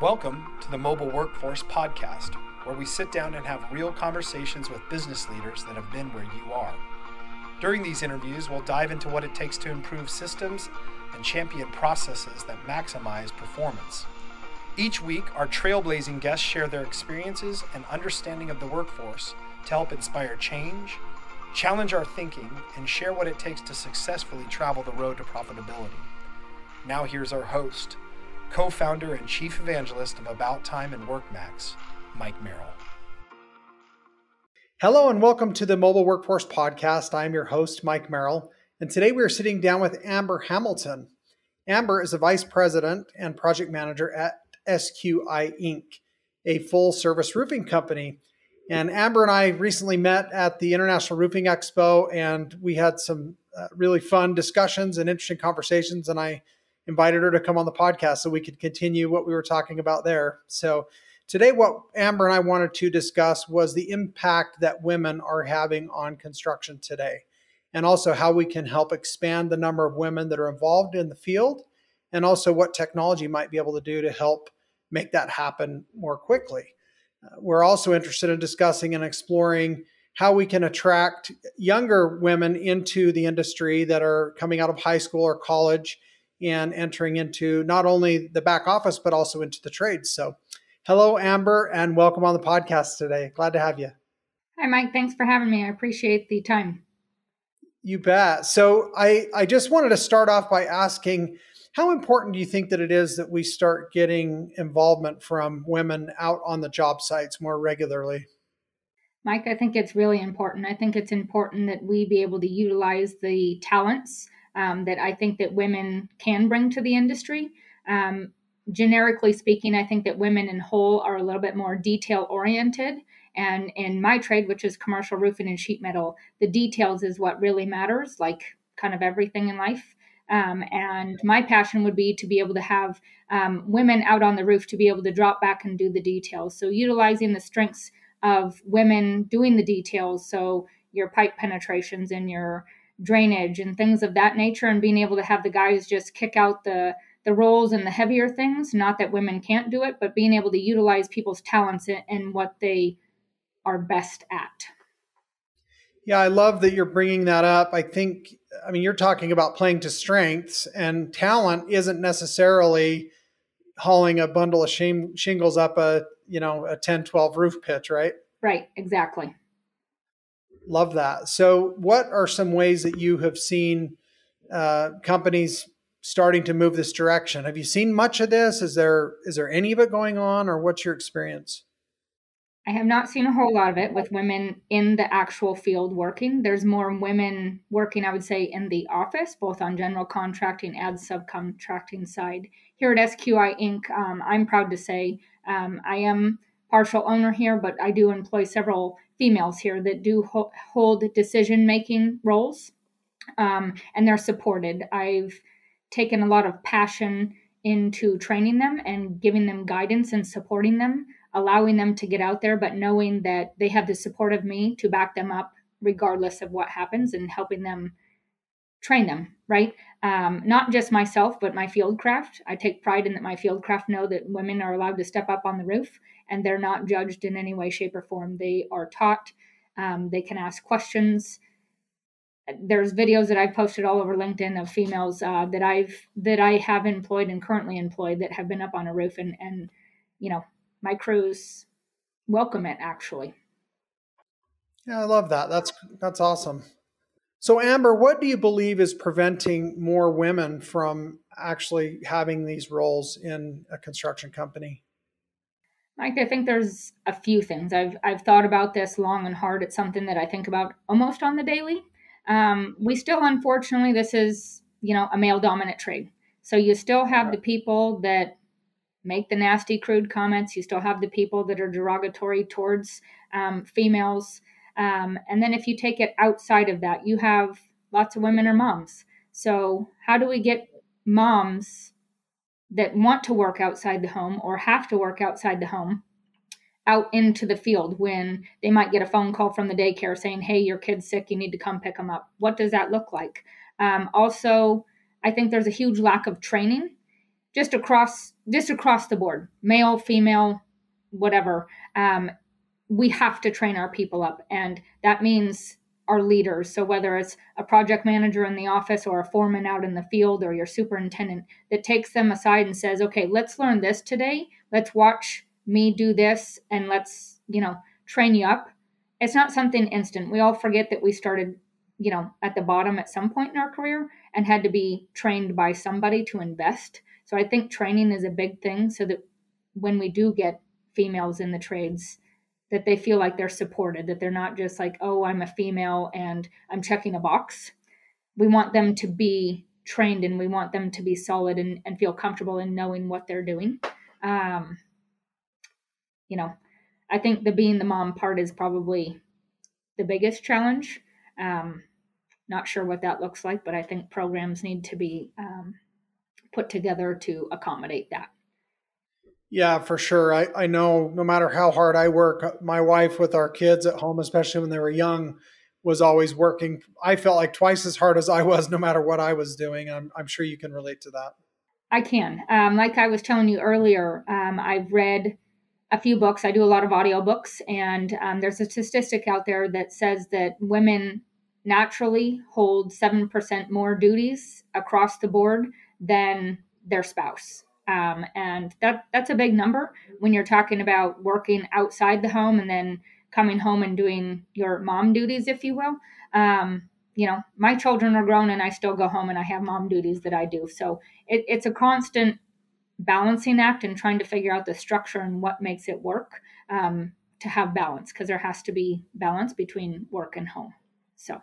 Welcome to the Mobile Workforce Podcast, where we sit down and have real conversations with business leaders that have been where you are. During these interviews, we'll dive into what it takes to improve systems and champion processes that maximize performance. Each week, our trailblazing guests share their experiences and understanding of the workforce to help inspire change, challenge our thinking, and share what it takes to successfully travel the road to profitability. Now, here's our host, co founder and chief evangelist of About Time and WorkMax, Mike Merrill. Hello, and welcome to the Mobile Workforce Podcast. I'm your host, Mike Merrill, and today we are sitting down with Amber Hamilton. Amber is a vice president and project manager at SQI Inc., a full service roofing company. And Amber and I recently met at the International Roofing Expo, and we had some uh, really fun discussions and interesting conversations. And I invited her to come on the podcast so we could continue what we were talking about there. So today, what Amber and I wanted to discuss was the impact that women are having on construction today, and also how we can help expand the number of women that are involved in the field, and also what technology might be able to do to help make that happen more quickly. Uh, we're also interested in discussing and exploring how we can attract younger women into the industry that are coming out of high school or college and entering into not only the back office, but also into the trades. So, hello, Amber, and welcome on the podcast today. Glad to have you. Hi, Mike. Thanks for having me. I appreciate the time. You bet. So, I, I just wanted to start off by asking how important do you think that it is that we start getting involvement from women out on the job sites more regularly? Mike, I think it's really important. I think it's important that we be able to utilize the talents um, that I think that women can bring to the industry. Um, generically speaking, I think that women in whole are a little bit more detail oriented. And in my trade, which is commercial roofing and sheet metal, the details is what really matters, like kind of everything in life. Um, and my passion would be to be able to have um, women out on the roof to be able to drop back and do the details. So, utilizing the strengths of women doing the details. So, your pipe penetrations and your drainage and things of that nature and being able to have the guys just kick out the the rolls and the heavier things. Not that women can't do it but being able to utilize people's talents and what they are best at. Yeah i love that you're bringing that up. I think i mean you're talking about playing to strengths and talent isn't necessarily hauling a bundle of shingles up a you know a 10 12 roof pitch right? Right exactly Love that. So, what are some ways that you have seen uh, companies starting to move this direction? Have you seen much of this? Is there is there any of it going on, or what's your experience? I have not seen a whole lot of it with women in the actual field working. There's more women working, I would say, in the office, both on general contracting and subcontracting side. Here at SQI Inc., um, I'm proud to say um, I am partial owner here, but I do employ several females here that do ho- hold decision making roles um, and they're supported. I've taken a lot of passion into training them and giving them guidance and supporting them, allowing them to get out there, but knowing that they have the support of me to back them up regardless of what happens and helping them train them, right? Um, not just myself, but my field craft. I take pride in that my field craft know that women are allowed to step up on the roof and they're not judged in any way, shape, or form. They are taught, um, they can ask questions. There's videos that I've posted all over LinkedIn of females uh, that I've that I have employed and currently employed that have been up on a roof and and you know my crews welcome it actually. Yeah, I love that. That's that's awesome. So, Amber, what do you believe is preventing more women from actually having these roles in a construction company? Mike, I think there's a few things. I've I've thought about this long and hard. It's something that I think about almost on the daily. Um, we still, unfortunately, this is you know a male dominant trade. So you still have the people that make the nasty, crude comments. You still have the people that are derogatory towards um, females. Um, and then if you take it outside of that, you have lots of women are moms. So how do we get moms that want to work outside the home or have to work outside the home out into the field when they might get a phone call from the daycare saying, "Hey, your kid's sick. You need to come pick them up." What does that look like? Um, also, I think there's a huge lack of training just across just across the board, male, female, whatever. Um, we have to train our people up, and that means our leaders. So whether it's a project manager in the office or a foreman out in the field or your superintendent that takes them aside and says, "Okay, let's learn this today. Let's watch me do this, and let's you know train you up." It's not something instant. We all forget that we started you know at the bottom at some point in our career and had to be trained by somebody to invest so i think training is a big thing so that when we do get females in the trades that they feel like they're supported that they're not just like oh i'm a female and i'm checking a box. We want them to be trained and we want them to be solid and, and feel comfortable in knowing what they're doing. Um, you know i think the being the mom part is probably the biggest challenge. Um, not sure what that looks like, but I think programs need to be um, put together to accommodate that. Yeah, for sure. I, I know no matter how hard I work, my wife with our kids at home, especially when they were young, was always working. I felt like twice as hard as I was, no matter what I was doing. I'm, I'm sure you can relate to that. I can. Um, like I was telling you earlier, um, I've read a few books. I do a lot of audiobooks, and um, there's a statistic out there that says that women naturally hold 7% more duties across the board than their spouse. Um, and that that's a big number when you're talking about working outside the home and then coming home and doing your mom duties, if you will. Um, you know, my children are grown and I still go home and I have mom duties that I do. So it, it's a constant balancing act and trying to figure out the structure and what makes it work um, to have balance because there has to be balance between work and home. So.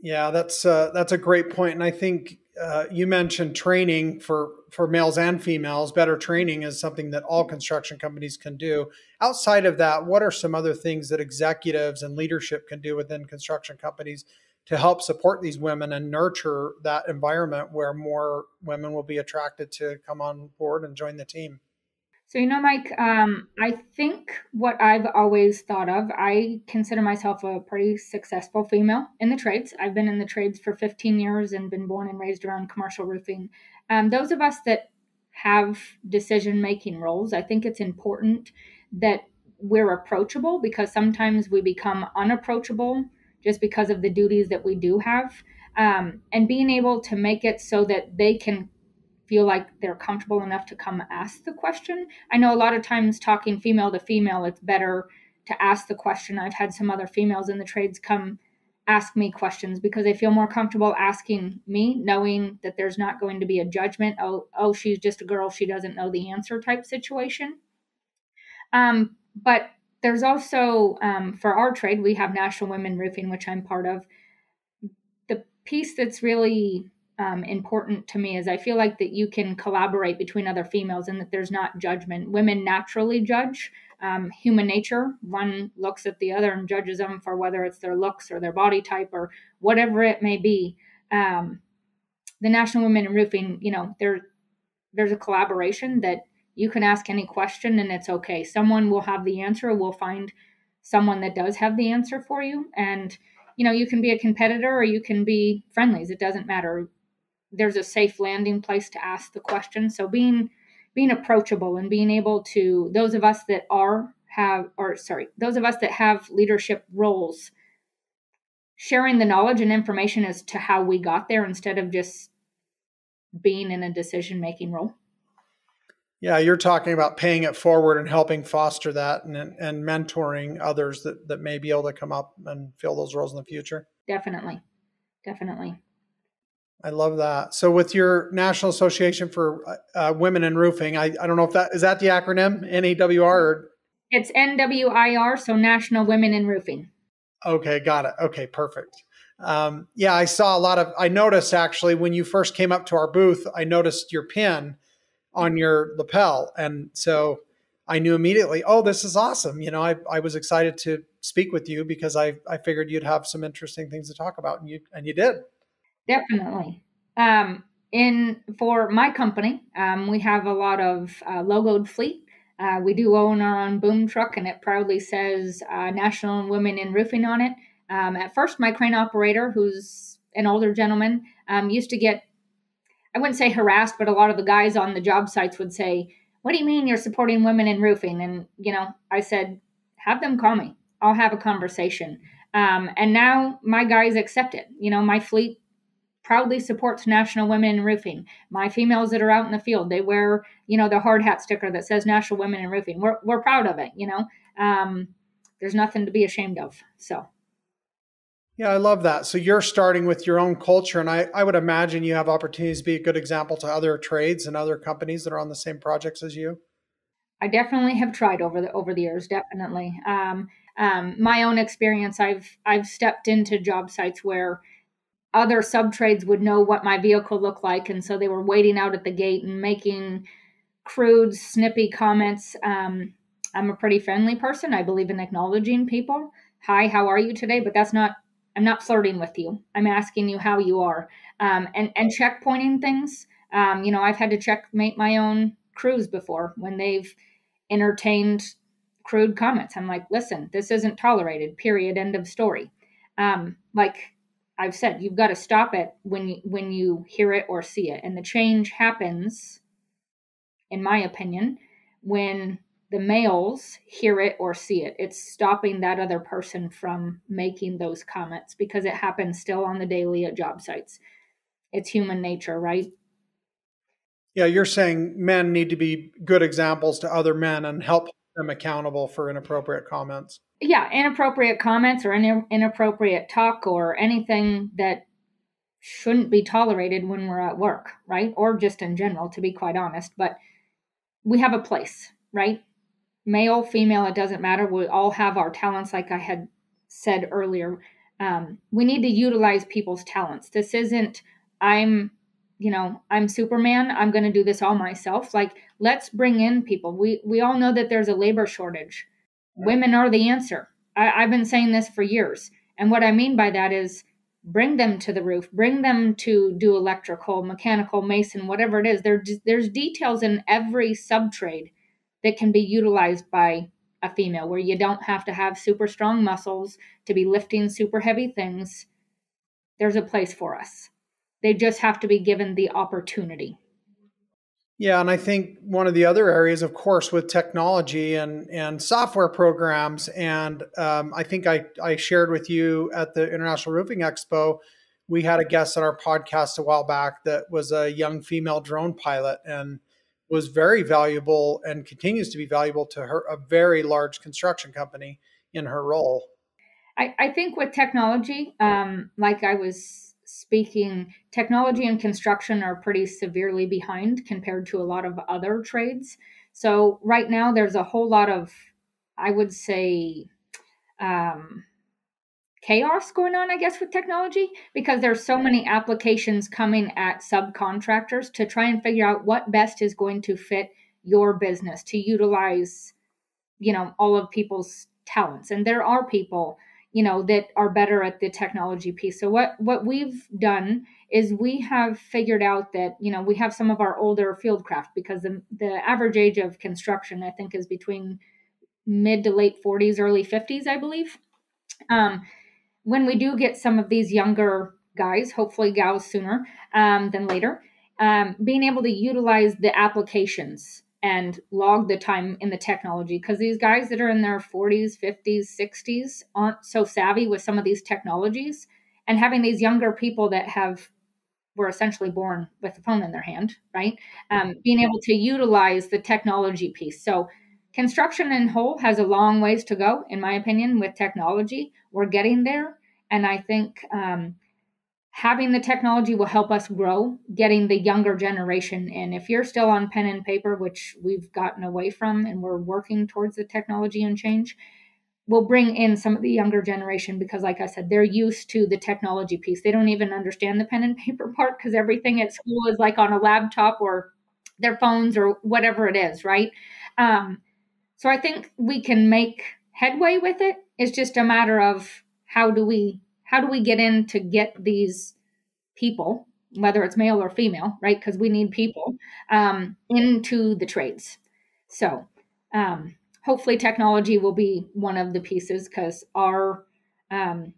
Yeah, that's uh, that's a great point, and I think uh, you mentioned training for for males and females. Better training is something that all construction companies can do. Outside of that, what are some other things that executives and leadership can do within construction companies to help support these women and nurture that environment where more women will be attracted to come on board and join the team? So, you know, Mike, um, I think what I've always thought of, I consider myself a pretty successful female in the trades. I've been in the trades for 15 years and been born and raised around commercial roofing. Um, those of us that have decision making roles, I think it's important that we're approachable because sometimes we become unapproachable just because of the duties that we do have. Um, and being able to make it so that they can feel like they're comfortable enough to come ask the question. I know a lot of times talking female to female, it's better to ask the question. I've had some other females in the trades come ask me questions because they feel more comfortable asking me, knowing that there's not going to be a judgment. Oh, oh, she's just a girl; she doesn't know the answer type situation. Um, but there's also um, for our trade, we have National Women Roofing, which I'm part of. The piece that's really um, important to me is I feel like that you can collaborate between other females and that there's not judgment. Women naturally judge um, human nature. One looks at the other and judges them for whether it's their looks or their body type or whatever it may be. Um, the National Women in Roofing, you know, there there's a collaboration that you can ask any question and it's okay. Someone will have the answer. We'll find someone that does have the answer for you and you know you can be a competitor or you can be friendlies it doesn't matter there's a safe landing place to ask the question. So being being approachable and being able to those of us that are have or sorry, those of us that have leadership roles sharing the knowledge and information as to how we got there instead of just being in a decision making role. Yeah, you're talking about paying it forward and helping foster that and, and mentoring others that, that may be able to come up and fill those roles in the future. Definitely. Definitely. I love that. So, with your National Association for uh, uh Women in Roofing, I, I don't know if that is that the acronym NAWR or it's NWIR, so National Women in Roofing. Okay, got it. Okay, perfect. Um, yeah, I saw a lot of. I noticed actually when you first came up to our booth, I noticed your pin on your lapel, and so I knew immediately. Oh, this is awesome! You know, I I was excited to speak with you because I I figured you'd have some interesting things to talk about, and you and you did. Definitely. Um, in for my company, um, we have a lot of uh, logoed fleet. Uh, we do own our own boom truck, and it proudly says uh, National Women in Roofing on it. Um, at first, my crane operator, who's an older gentleman, um, used to get I wouldn't say harassed, but a lot of the guys on the job sites would say, What do you mean you're supporting women in roofing? And, you know, I said, Have them call me. I'll have a conversation. Um, and now my guys accept it. You know, my fleet proudly supports National Women in Roofing. My females that are out in the field, they wear, you know, the hard hat sticker that says National Women in Roofing. We're, we're proud of it, you know. Um, there's nothing to be ashamed of. So. Yeah, I love that. So you're starting with your own culture, and I, I would imagine you have opportunities to be a good example to other trades and other companies that are on the same projects as you. I definitely have tried over the over the years. Definitely, um, um, my own experience. I've I've stepped into job sites where other sub trades would know what my vehicle looked like, and so they were waiting out at the gate and making crude, snippy comments. Um, I'm a pretty friendly person. I believe in acknowledging people. Hi, how are you today? But that's not I'm not flirting with you. I'm asking you how you are. Um, and and checkpointing things. Um, you know, I've had to checkmate my own crews before when they've entertained crude comments. I'm like, listen, this isn't tolerated. Period. End of story. Um, like I've said, you've got to stop it when you, when you hear it or see it, and the change happens, in my opinion, when the males hear it or see it. It's stopping that other person from making those comments because it happens still on the daily at job sites. It's human nature, right? Yeah, you're saying men need to be good examples to other men and help them accountable for inappropriate comments. Yeah, inappropriate comments or inappropriate talk or anything that shouldn't be tolerated when we're at work, right? Or just in general, to be quite honest. But we have a place, right? male, female, it doesn't matter. We all have our talents, like I had said earlier. Um, we need to utilize people's talents. This isn't, I'm, you know, I'm Superman. I'm going to do this all myself. Like, let's bring in people. We we all know that there's a labor shortage. Women are the answer. I, I've been saying this for years, and what I mean by that is bring them to the roof bring them to do electrical mechanical mason whatever it is there, there's details in every sub trade that can be utilized by a female where you don't have to have super strong muscles to be lifting super heavy things. There's a place for us. They just have to be given the opportunity. Yeah, and I think one of the other areas, of course, with technology and and software programs, and um, I think I I shared with you at the International Roofing Expo, we had a guest on our podcast a while back that was a young female drone pilot, and was very valuable and continues to be valuable to her a very large construction company in her role. I, I think with technology, um, like I was speaking, technology and construction are pretty severely behind compared to a lot of other trades. So right now, there's a whole lot of, I would say, um, chaos going on, I guess, with technology because there's so many applications coming at subcontractors to try and figure out what best is going to fit your business to utilize, you know, all of people's talents. And there are people, you know, that are better at the technology piece. So what what we've done is we have figured out that, you know, we have some of our older field craft because the the average age of construction I think is between mid to late 40s, early 50s, I believe. Um, when we do get some of these younger guys, hopefully gals sooner um, than later, um, being able to utilize the applications and log the time in the technology because these guys that are in their 40s, 50s, 60s aren't so savvy with some of these technologies. And having these younger people that have were essentially born with a phone in their hand, right? Um, being able to utilize the technology piece. So construction in whole has a long ways to go, in my opinion, with technology we're getting there. And I think um, having the technology will help us grow, getting the younger generation in. If you're still on pen and paper, which we've gotten away from and we're working towards the technology and change, we'll bring in some of the younger generation because, like I said, they're used to the technology piece. They don't even understand the pen and paper part because everything at school is like on a laptop or their phones or whatever it is, right? Um, so I think we can make headway with it it's just a matter of how do we how do we get in to get these people, whether it's male or female, right? Because we need people um, into the trades. So um, hopefully, technology will be one of the pieces because our um,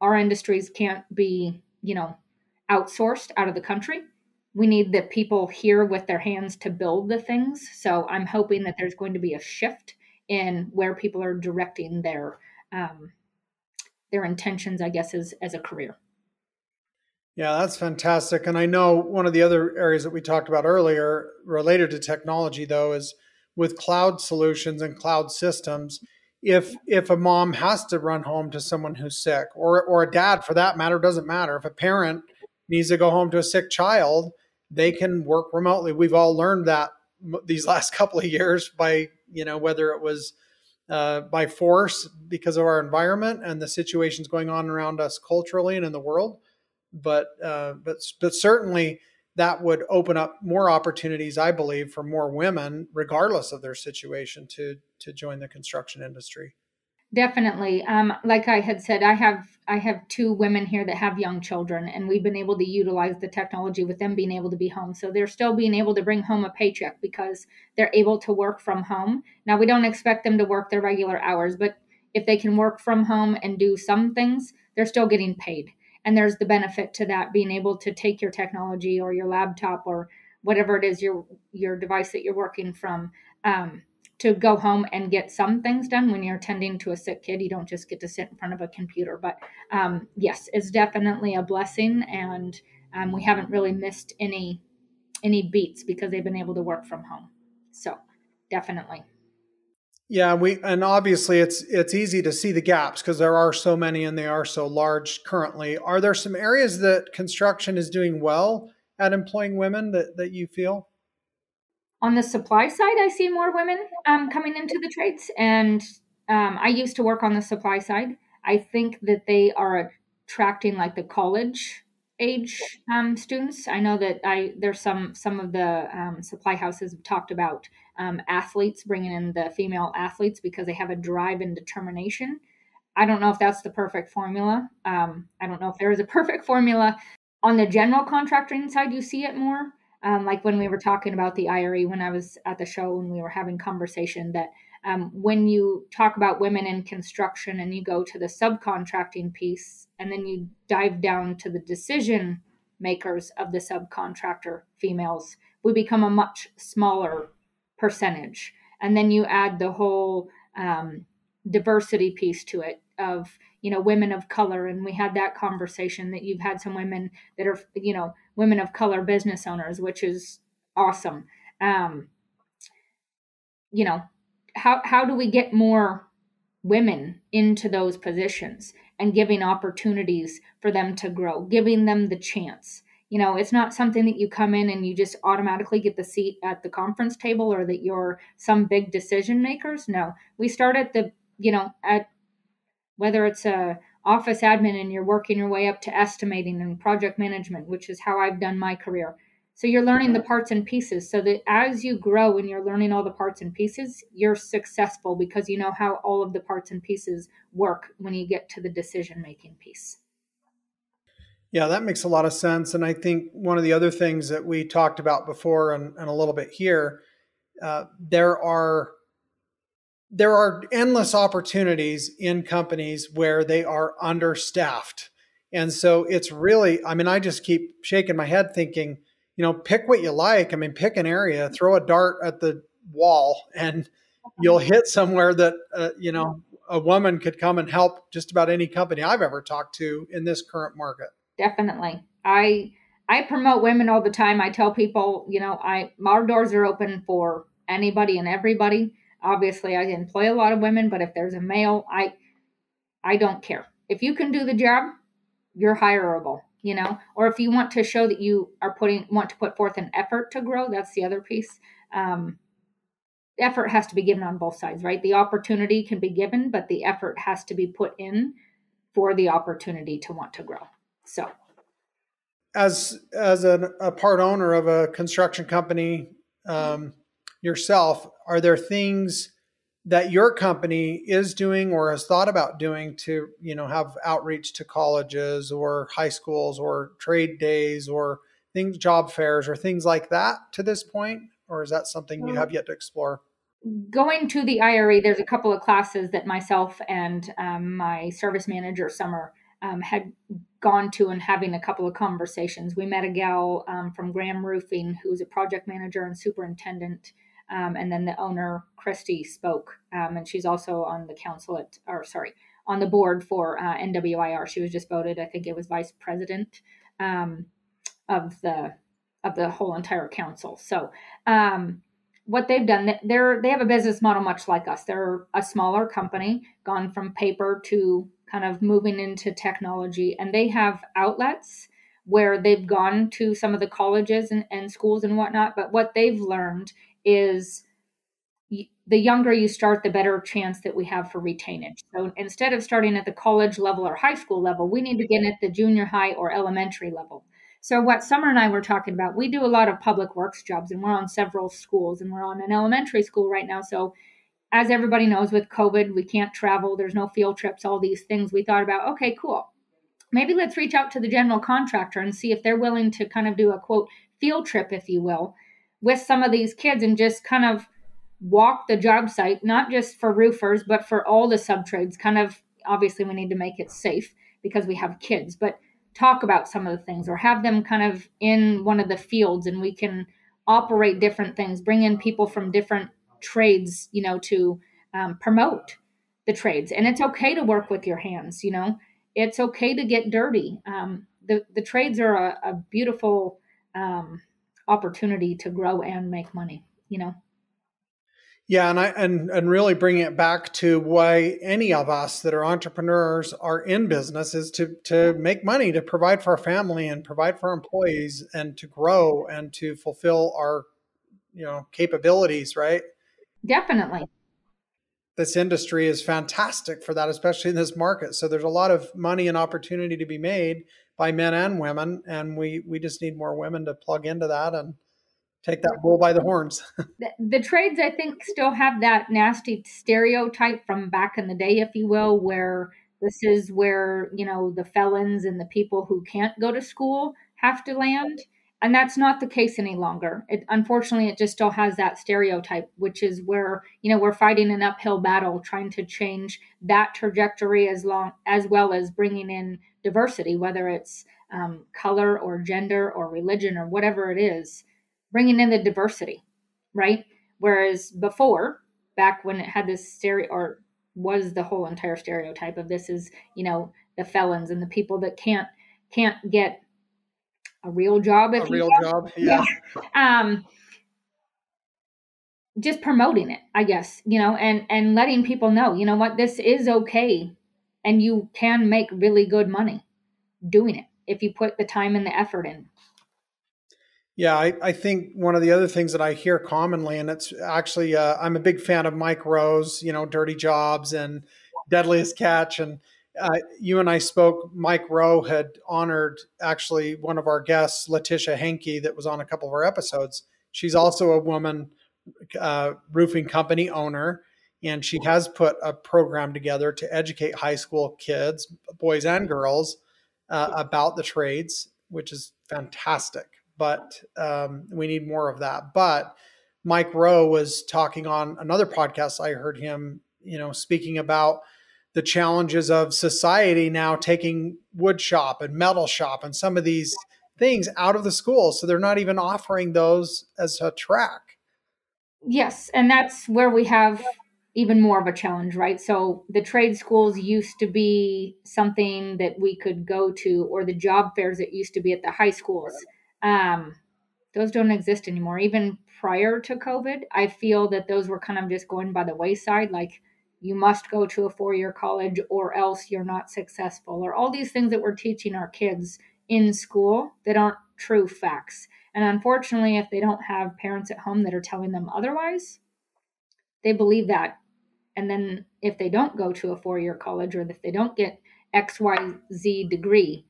our industries can't be you know outsourced out of the country. we need the people here with their hands to build the things. So I'm hoping that there's going to be a shift in where people are directing their um, their intentions, I guess, as as a career. Yeah, that's fantastic. And I know one of the other areas that we talked about earlier related to technology, though, is with cloud solutions and cloud systems. If if a mom has to run home to someone who's sick, or or a dad for that matter, doesn't matter. If a parent needs to go home to a sick child, they can work remotely. We've all learned that these last couple of years by you know whether it was uh, by force because of our environment and the situations going on around us culturally and in the world, but uh, but but certainly that would open up more opportunities, I believe, for more women, regardless of their situation, to to join the construction industry. Definitely. Um, like I had said, I have I have two women here that have young children, and we've been able to utilize the technology with them being able to be home. So they're still being able to bring home a paycheck because they're able to work from home. Now we don't expect them to work their regular hours, but if they can work from home and do some things, they're still getting paid and there's the benefit to that being able to take your technology or your laptop or whatever it is your your device that you're working from um, to go home and get some things done. When you're tending to a sick kid you don't just get to sit in front of a computer. But um, yes it's definitely a blessing. And um, we haven't really missed any any beats because they've been able to work from home. So definitely. Yeah, we and obviously it's it's easy to see the gaps because there are so many and they are so large currently. Are there some areas that construction is doing well at employing women that that you feel? On the supply side, I see more women um, coming into the trades, and um, I used to work on the supply side. I think that they are attracting like the college age um, students. I know that I there's some some of the um, supply houses have talked about um, athletes bringing in the female athletes because they have a drive and determination. I don't know if that's the perfect formula. Um, I don't know if there is a perfect formula. On the general contracting side, you see it more. Um, like when we were talking about the IRE when I was at the show and we were having conversation that um, when you talk about women in construction and you go to the subcontracting piece and then you dive down to the decision makers of the subcontractor females, we become a much smaller percentage. And then you add the whole um, diversity piece to it of you know women of color and we had that conversation that you've had some women that are you know women of color business owners which is awesome um you know how how do we get more women into those positions and giving opportunities for them to grow, giving them the chance. You know, it's not something that you come in and you just automatically get the seat at the conference table or that you're some big decision makers. No, we start at the, you know, at whether it's a office admin and you're working your way up to estimating and project management, which is how I've done my career. So you're learning the parts and pieces so that as you grow and you're learning all the parts and pieces, you're successful because you know how all of the parts and pieces work when you get to the decision making piece. Yeah, that makes a lot of sense. And I think one of the other things that we talked about before and, and a little bit here, uh, there are there are endless opportunities in companies where they are understaffed. And so it's really, I mean, I just keep shaking my head thinking, you know, pick what you like. I mean, pick an area, throw a dart at the wall, and you'll hit somewhere that, uh, you know, a woman could come and help just about any company I've ever talked to in this current market. Definitely. I, I promote women all the time. I tell people, you know, I our doors are open for anybody and everybody. Obviously, I employ a lot of women, but if there's a male, I I don't care. If you can do the job, you're hireable you know? Or if you want to show that you are putting want to put forth an effort to grow that's the other piece. Um, effort has to be given on both sides right? The opportunity can be given but the effort has to be put in for the opportunity to want to grow. So. As as a, a part owner of a construction company um, yourself are there things that your company is doing or has thought about doing to you know have outreach to colleges or high schools or trade days or things job fairs or things like that to this point or is that something you have yet to explore going to the IRE there's a couple of classes that myself and um, my service manager summer um, had gone to and having a couple of conversations. We met a gal um, from Graham Roofing who's a project manager and superintendent. Um, and then the owner, Christy, spoke, um, and she's also on the council at, or sorry, on the board for uh, NWIR. She was just voted, I think it was vice president um, of the of the whole entire council. So um, what they've done, they're they have a business model much like us. They're a smaller company, gone from paper to kind of moving into technology, and they have outlets where they've gone to some of the colleges and, and schools and whatnot. But what they've learned is the younger you start, the better chance that we have for retainage. So instead of starting at the college level or high school level, we need to get at the junior high or elementary level. So what Summer and I were talking about, we do a lot of public works jobs and we're on several schools and we're on an elementary school right now. So as everybody knows with COVID, we can't travel, there's no field trips, all these things. We thought about, okay, cool. Maybe let's reach out to the general contractor and see if they're willing to kind of do a quote field trip, if you will, with some of these kids and just kind of walk the job site, not just for roofers, but for all the sub trades. Kind of obviously, we need to make it safe because we have kids, but talk about some of the things or have them kind of in one of the fields and we can operate different things, bring in people from different trades, you know, to um, promote the trades. And it's okay to work with your hands, you know, it's okay to get dirty. Um, the, the trades are a, a beautiful um, opportunity to grow and make money, you know. Yeah, and I and and really bringing it back to why any of us that are entrepreneurs are in business is to to make money, to provide for our family and provide for our employees and to grow and to fulfill our you know capabilities, right? Definitely. This industry is fantastic for that, especially in this market. So there's a lot of money and opportunity to be made by men and women, and we we just need more women to plug into that and take that bull by the horns. the, the, trades, I think, still have that nasty stereotype from back in the day, if you will, where this is where, you know, the felons and the people who can't go to school have to land. And that's not the case any longer. It, unfortunately, it just still has that stereotype, which is where you know we're fighting an uphill battle, trying to change that trajectory as long as well as bringing in diversity, whether it's um, color or gender or religion or whatever it is bringing in the diversity, right? Whereas before, back when it had this stereo or was the whole entire stereotype of this is, you know, the felons and the people that can't can't get a real job if a real job, yeah. yeah. Um, just promoting it, I guess, you know, and and letting people know, you know what, this is okay, and you can make really good money doing it if you put the time and the effort in. Yeah, I, I, think one of the other things that I hear commonly, and it's actually, uh, I'm a big fan of Mike Rowe's, you know, Dirty Jobs and Deadliest Catch. And uh, you and I spoke, Mike Rowe had honored actually one of our guests, Letitia Henke, that was on a couple of our episodes. She's also a woman uh, roofing company owner, and she has put a program together to educate high school kids, boys and girls, uh, about the trades, which is fantastic but um, we need more of that. But Mike Rowe was talking on another podcast. I heard him, you know, speaking about the challenges of society now taking wood shop and metal shop and some of these things out of the schools. So they're not even offering those as a track. Yes. And that's where we have even more of a challenge, right? So the trade schools used to be something that we could go to, or the job fairs that used to be at the high schools um, those don't exist anymore. Even prior to COVID, I feel that those were kind of just going by the wayside. Like you must go to a four year college or else you're not successful, or all these things that we're teaching our kids in school that aren't true facts. And unfortunately, if they don't have parents at home that are telling them otherwise, they believe that. And then if they don't go to a four year college or if they don't get XYZ degree,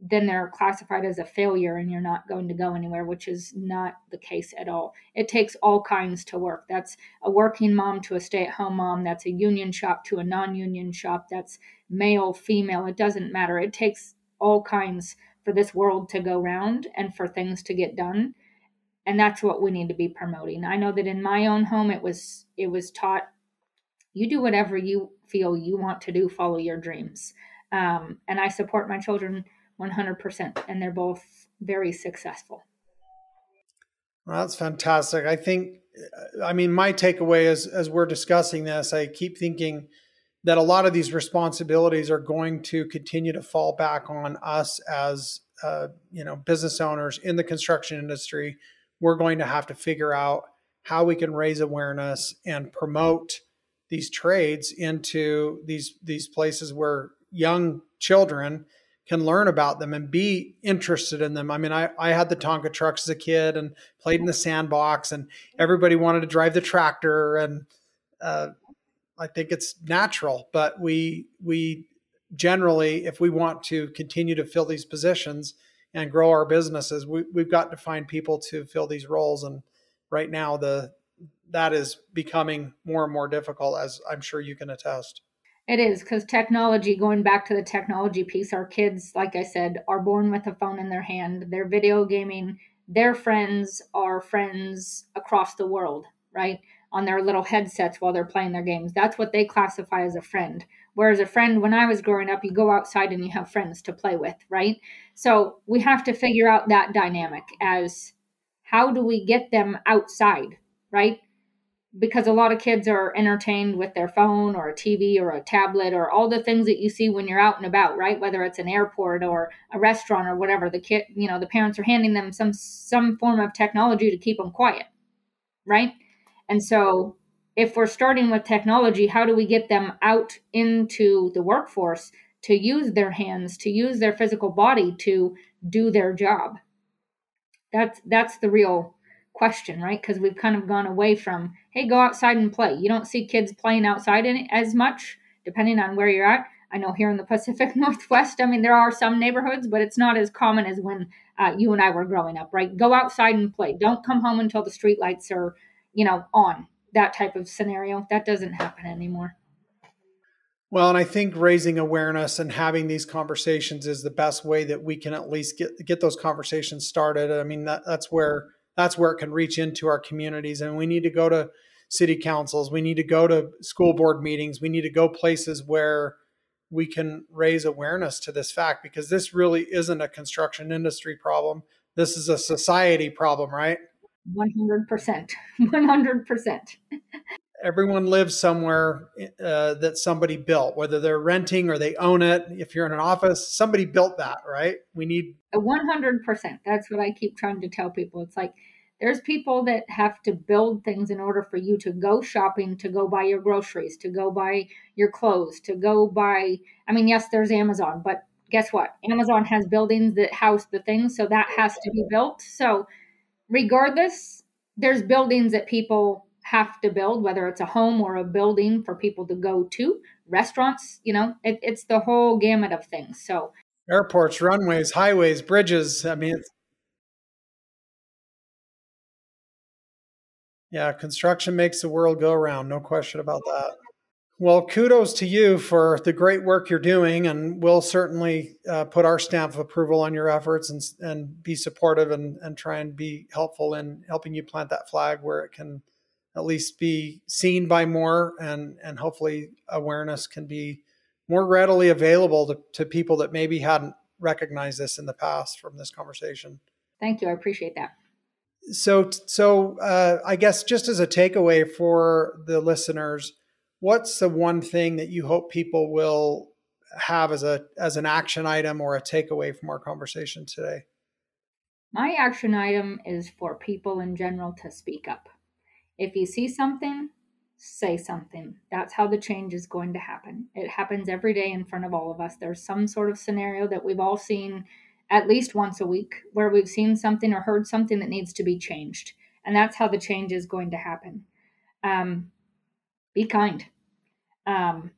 then they're classified as a failure and you're not going to go anywhere, which is not the case at all. It takes all kinds to work. That's a working mom to a stay at home mom. That's a union shop to a non union shop. That's male, female. It doesn't matter. It takes all kinds for this world to go round and for things to get done. And that's what we need to be promoting. I know that in my own home, it was it was taught you do whatever you feel you want to do, follow your dreams. Um, and I support my children 100%, and they're both very successful. Well, that's fantastic. I think, I mean, my takeaway is as we're discussing this, I keep thinking that a lot of these responsibilities are going to continue to fall back on us as, uh, you know, business owners in the construction industry. We're going to have to figure out how we can raise awareness and promote these trades into these these places where young children can learn about them and be interested in them. I mean, I, I had the Tonka trucks as a kid and played in the sandbox, and everybody wanted to drive the tractor. And uh, I think it's natural, but we we generally, if we want to continue to fill these positions and grow our businesses, we, we've got to find people to fill these roles. And right now, the that is becoming more and more difficult, as I'm sure you can attest. It is because technology, going back to the technology piece, our kids, like I said, are born with a phone in their hand. They're video gaming. Their friends are friends across the world, right? On their little headsets while they're playing their games. That's what they classify as a friend. Whereas a friend, when I was growing up, you go outside and you have friends to play with, right? So we have to figure out that dynamic as how do we get them outside, right? Because a lot of kids are entertained with their phone or a TV or a tablet or all the things that you see when you're out and about, right? Whether it's an airport or a restaurant or whatever, the kid, you know, the parents are handing them some some form of technology to keep them quiet, right? And so if we're starting with technology, how do we get them out into the workforce to use their hands, to use their physical body to do their job? That's that's the real question, right? Because we've kind of gone away from, hey, go outside and play. You don't see kids playing outside as much, depending on where you're at. I know here in the Pacific Northwest, I mean, there are some neighborhoods, but it's not as common as when uh, you and I were growing up, right? Go outside and play. Don't come home until the street lights are, you know, on. That type of scenario. That doesn't happen anymore. Well, and I think raising awareness and having these conversations is the best way that we can at least get get those conversations started. I mean, that, that's where that's where it can reach into our communities. And we need to go to city councils, we need to go to school board meetings, we need to go places where we can raise awareness to this fact because this really isn't a construction industry problem. This is a society problem, right? 100%. 100%. Everyone lives somewhere uh, that somebody built, whether they're renting or they own it. If you're in an office, somebody built that, right? We need 100%. That's what I keep trying to tell people. It's like there's people that have to build things in order for you to go shopping, to go buy your groceries, to go buy your clothes, to go buy. I mean, yes, there's Amazon, but guess what? Amazon has buildings that house the things, so that has to be built. So, regardless, there's buildings that people have to build, whether it's a home or a building for people to go to, restaurants, you know, it, it's the whole gamut of things. So, airports, runways, highways, bridges. I mean, Yeah, construction makes the world go around. No question about that. Well, kudos to you for the great work you're doing, and we'll certainly uh, put our stamp of approval on your efforts and and be supportive and and try and be helpful in helping you plant that flag where it can at least be seen by more, and and hopefully awareness can be more readily available to, to people that maybe hadn't recognized this in the past from this conversation. Thank you. I appreciate that so so uh, I guess just as a takeaway for the listeners, what's the one thing that you hope people will have as a as an action item or a takeaway from our conversation today? My action item is for people in general to speak up. If you see something, say something. That's how the change is going to happen. It happens every day in front of all of us. There's some sort of scenario that we've all seen at least once a week where we've seen something or heard something that needs to be changed. And that's how the change is going to happen. Um, be kind. Um,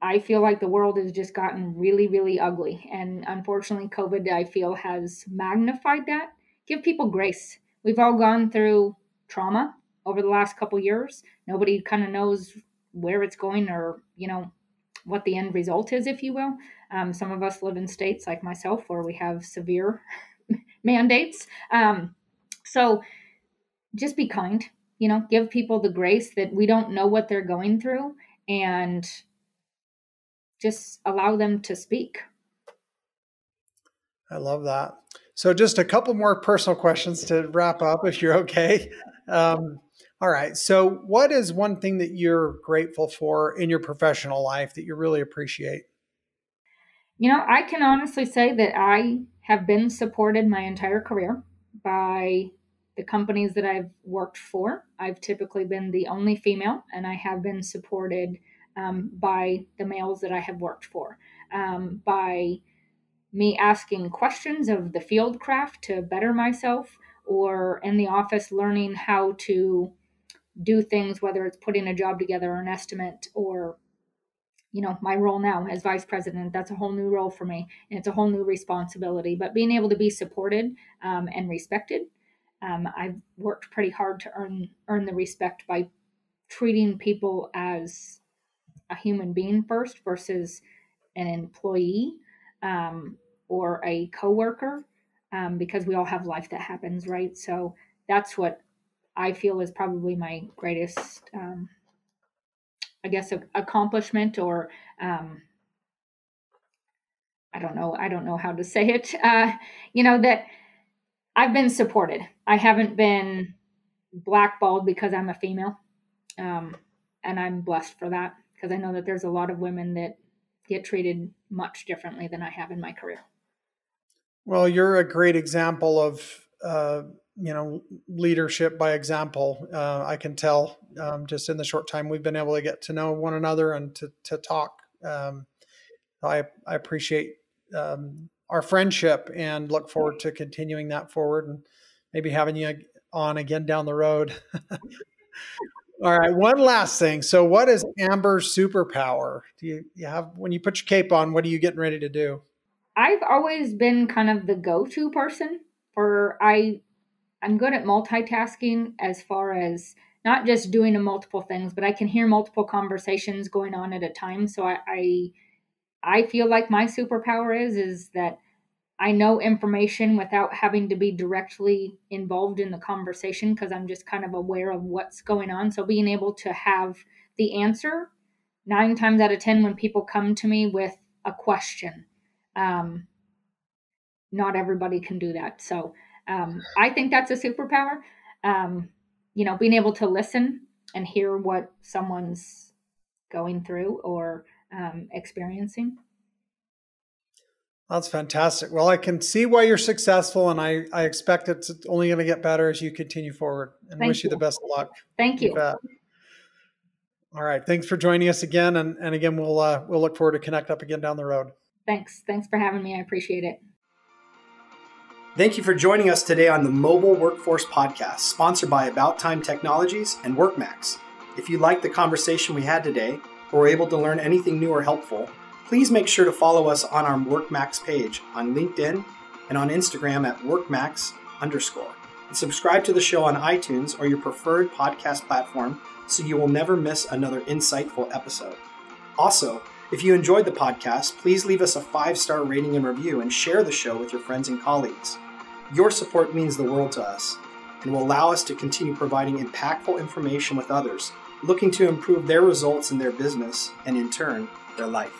I feel like the world has just gotten really, really ugly. And unfortunately, COVID, I feel, has magnified that. Give people grace. We've all gone through trauma over the last couple years. Nobody kind of knows where it's going or, you know, what the end result is, if you will. Um, some of us live in states like myself where we have severe mandates. Um, so just be kind, you know, give people the grace that we don't know what they're going through and just allow them to speak. I love that. So, just a couple more personal questions to wrap up, if you're okay. Um, all right. So, what is one thing that you're grateful for in your professional life that you really appreciate? You know, I can honestly say that I have been supported my entire career by the companies that I've worked for. I've typically been the only female, and I have been supported um, by the males that I have worked for. Um, by me asking questions of the field craft to better myself, or in the office learning how to do things, whether it's putting a job together or an estimate or you know my role now as vice president that's a whole new role for me and it's a whole new responsibility. But being able to be supported um, and respected um, i've worked pretty hard to earn earn the respect by treating people as a human being first versus an employee um, or a coworker um, because we all have life that happens right? So that's what i feel is probably my greatest um, I guess, a, accomplishment or um, I don't know. I don't know how to say it. Uh, you know that I've been supported. I haven't been blackballed because I'm a female, um, and I'm blessed for that because I know that there's a lot of women that get treated much differently than I have in my career. Well, you're a great example of uh, you know leadership by example. Uh, I can tell um, just in the short time we've been able to get to know one another and to to talk. Um, I I appreciate um, our friendship and look forward to continuing that forward and maybe having you on again down the road. All right, one last thing. So, what is Amber's superpower? Do you, you have when you put your cape on? What are you getting ready to do? I've always been kind of the go-to person for I I'm good at multitasking as far as not just doing a multiple things, but I can hear multiple conversations going on at a time. So I, I, I feel like my superpower is is that I know information without having to be directly involved in the conversation because I'm just kind of aware of what's going on. So being able to have the answer nine times out of ten when people come to me with a question, um, not everybody can do that. So um, I think that's a superpower. Um, you know, being able to listen and hear what someone's going through or um, experiencing. That's fantastic. Well, I can see why you're successful, and I, I expect it's only going to get better as you continue forward. And Thank wish you. you the best of luck. Thank you. All right. Thanks for joining us again, and, and again, we'll uh, we'll look forward to connect up again down the road. Thanks. Thanks for having me. I appreciate it. Thank you for joining us today on the Mobile Workforce Podcast, sponsored by About Time Technologies and WorkMax. If you liked the conversation we had today, or were able to learn anything new or helpful, please make sure to follow us on our WorkMax page on LinkedIn and on Instagram at WorkMax underscore. And subscribe to the show on iTunes or your preferred podcast platform so you will never miss another insightful episode. Also, if you enjoyed the podcast, please leave us a five star rating and review and share the show with your friends and colleagues. Your support means the world to us and will allow us to continue providing impactful information with others looking to improve their results in their business and, in turn, their life.